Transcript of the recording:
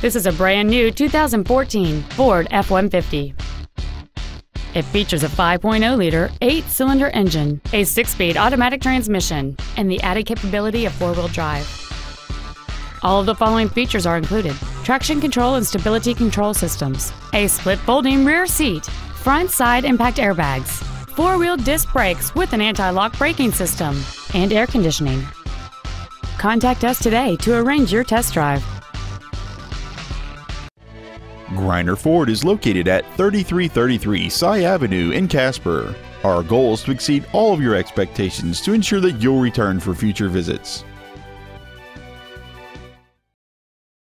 This is a brand new 2014 Ford F-150. It features a 5.0-liter, eight-cylinder engine, a six-speed automatic transmission, and the added capability of four-wheel drive. All of the following features are included. Traction control and stability control systems, a split folding rear seat, front side impact airbags, four-wheel disc brakes with an anti-lock braking system, and air conditioning. Contact us today to arrange your test drive. Greiner Ford is located at 3333 Cy Avenue in Casper. Our goal is to exceed all of your expectations to ensure that you'll return for future visits.